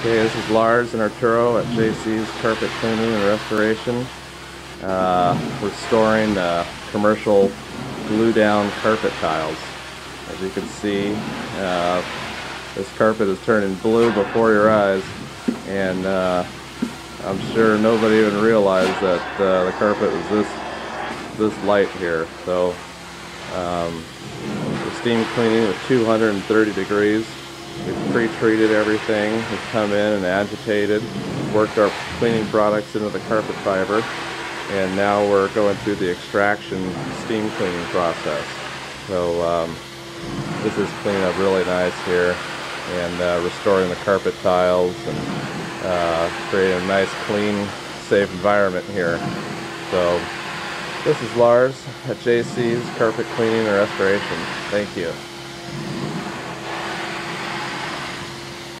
Okay, this is Lars and Arturo at JC's Carpet Cleaning and Restoration. Uh, restoring uh, commercial glue down carpet tiles. As you can see, uh, this carpet is turning blue before your eyes and uh, I'm sure nobody even realized that uh, the carpet was this this light here. So um, steam cleaning was 230 degrees We've pre-treated everything. We've come in and agitated, worked our cleaning products into the carpet fiber, and now we're going through the extraction steam cleaning process. So um, this is cleaning up really nice here and uh, restoring the carpet tiles and uh, creating a nice, clean, safe environment here. So this is Lars at JC's Carpet Cleaning and Restoration. Thank you.